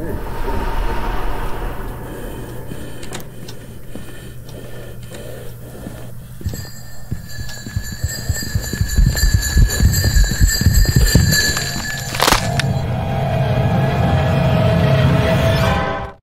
Okay.